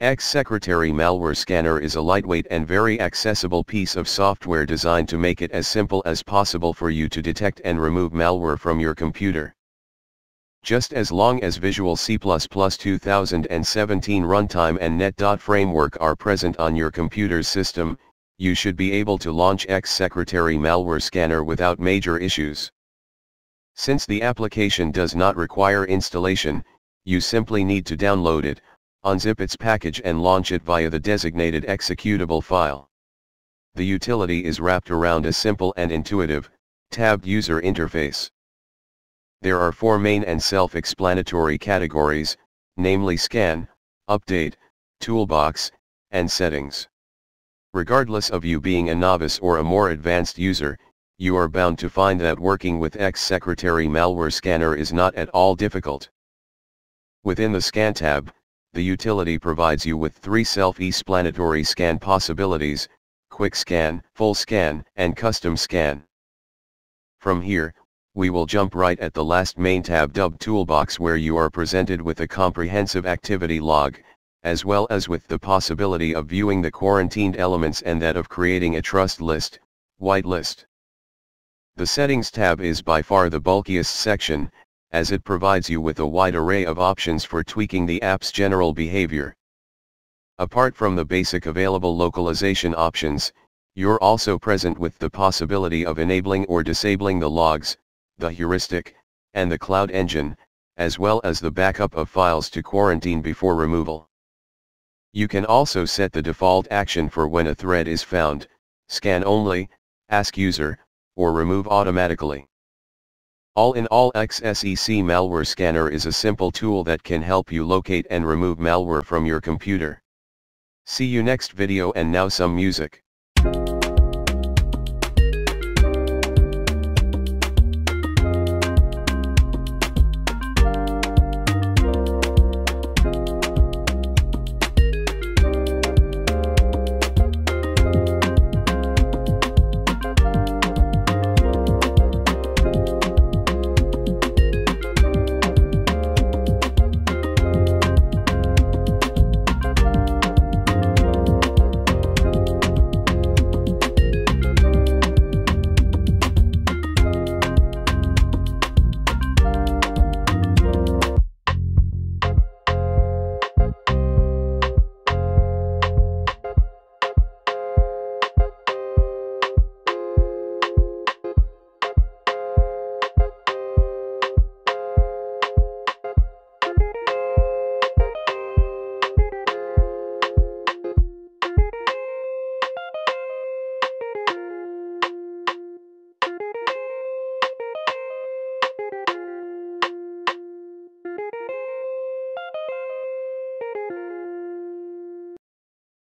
X-Sec Malware Scanner is a lightweight and very accessible piece of software designed to make it as simple as possible for you to detect and remove malware from your computer. Just as long as Visual C++ 2017 runtime and .NET framework are present on your computer's system, you should be able to launch X-Sec Malware Scanner without major issues. Since the application does not require installation, you simply need to download it, unzip its package and launch it via the designated executable file. The utility is wrapped around a simple and intuitive, tabbed user interface. There are four main and self-explanatory categories, namely Scan, Update, Toolbox, and Settings. Regardless of you being a novice or a more advanced user, you are bound to find that working with X-Sec Malware Scanner is not at all difficult. Within the Scan tab, the utility provides you with three self-explanatory scan possibilities, Quick Scan, Full Scan, and Custom Scan. From here, we will jump right at the last main tab dubbed Toolbox where you are presented with a comprehensive activity log, as well as with the possibility of viewing the quarantined elements and that of creating a trust list, whitelist. The Settings tab is by far the bulkiest section, as it provides you with a wide array of options for tweaking the app's general behavior. Apart from the basic available localization options, you're also present with the possibility of enabling or disabling the logs, the heuristic, and the cloud engine, as well as the backup of files to quarantine before removal. You can also set the default action for when a thread is found, scan only, ask user, or remove automatically. All in all X-SEC Malware Scanner is a simple tool that can help you locate and remove malware from your computer. See you next video and now some music.